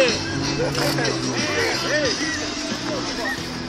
Hey! Hey! Hey!